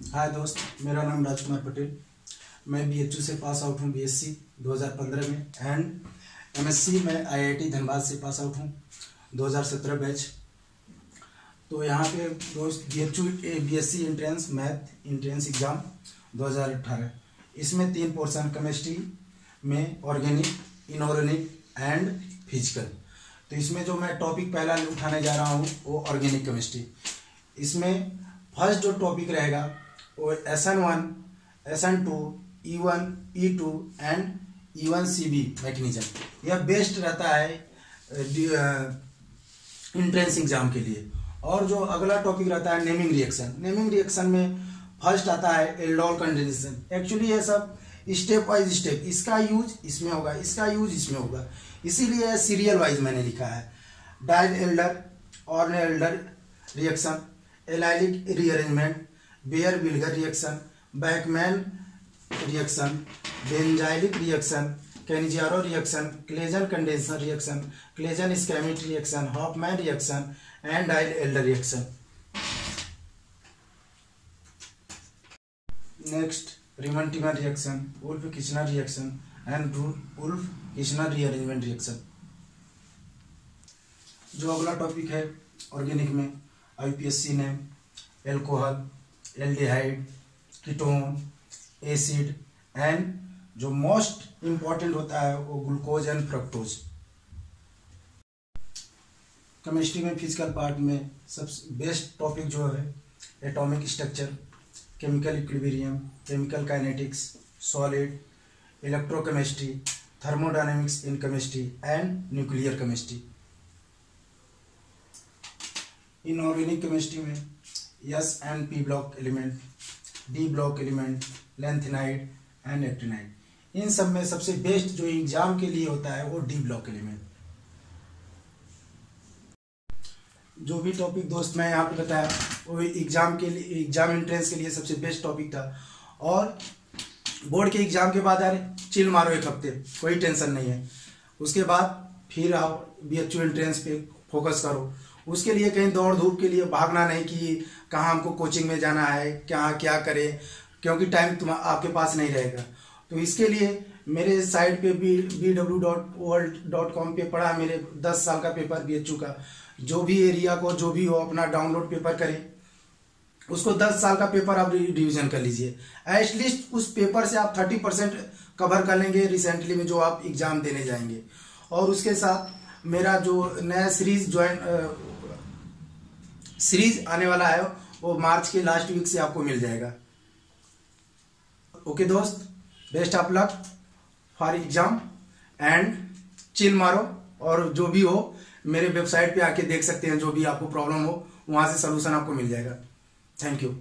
हाय दोस्त, मेरा नाम राजकुमार पटेल। मैं बीएचयू से पास आउट हूँ बी एस सी दो हज़ार पंद्रह में। एंड एम एस सी में आई आई टी धनबाद से पास आउट हूँ 2017 बैच। तो यहाँ पे दोस्त B H U B S C entrance math entrance exam 2018 इसमें तीन पोर्शन केमिस्ट्री में ऑर्गेनिक इनऑर्गेनिक एंड फ़िज़िकल तो इसमें जो मैं टॉपिक पहला उठाने जा रहा हूँ, वो ऑर्गेनिक केमिस्ट्री इसमें फ़र्स्ट जो टॉपिक रहेगा S N one S N two E one E two and E one C B mechanism यह बेस्ट रहता है इंट्रेंस एग्ज़ाम के लिए। और जो अगला टॉपिक रहता है नेमिंग रिएक्शन नेमिंग रिएक्शन में फ़र्स्ट आता है एल्डोल कंडेंसेशन एक्चुअली ये सब स्टेप वाइज स्टेप इसका यूज़ इसमें होगा, इसका यूज़ इसमें होगा। इसीलिए सीरियल वाइज मैंने लिखा है। डाइल एल्डर और Alder reaction allylic rearrangement Baeyer Villiger reaction Beckmann reaction benzilic reaction Cannizzaro reaction Claisen condenser reaction Claisen Schmidt reaction Hofmann reaction and Diels Alder reaction next Reimann reaction Wolff Kishner reaction and Wolff Kishner rearrangement reaction जो अगला topic है organic में IPSC ने alcohol aldehyde ketone acid and जो most important होता है वो glucose and fructose chemistry में फ़िज़िकल पार्ट में सबसे बेस्ट टॉपिक जो है atomic structure chemical equilibrium chemical kinetics solid electrochemistry thermodynamics in chemistry and nuclear chemistry inorganic chemistry में S and P block element D block element lanthanide and actinide इन सब में सबसे best जो exam के लिए होता है वो डी ब्लॉक एलिमेंट जो भी टॉपिक दोस्त मैं यहाँ पे बताया, वो एग्ज़ाम के लिए एग्ज़ाम एंट्रेंस के लिए सबसे बेस्ट टॉपिक था। और बोर्ड के एग्ज़ाम के बाद यार चिल मारो एक हफ़्ते, कोई टेंशन नहीं है। उसके बाद फिर आओ बी एच यू एंट्रेंस पे फोकस करो। उसके लिए कहीं दौड़ धूप के लिए भागना नहीं कि कहाँ हमको कोचिंग में जाना है, क्या क्या करें, क्योंकि टाइम तुम आपके पास नहीं रहेगा। तो इसके लिए मेरे साइट पे B B W dot world dot com पे पढ़ा मेरे दस साल का पेपर बी एच का जो भी एरिया को, जो भी हो, अपना डाउनलोड पेपर करें। उसको दस साल का पेपर आप रिविजन कर लीजिए। एटलीस्ट उस पेपर से आप थर्टी परसेंट कवर कर लेंगे रिसेंटली में जो आप एग्ज़ाम देने जाएँगे। और उसके साथ मेरा जो नया सीरीज़ ज्वाइन सीरीज़ आने वाला है, वो मार्च के लास्ट वीक से आपको मिल जाएगा। ओके दोस्त best of luck for exam and chill मारो, और जो भी हो, मेरे वेबसाइट पे आके देख सकते हैं, जो भी आपको प्रॉब्लम हो, वहाँ से सोल्यूशन आपको मिल जाएगा। Thank you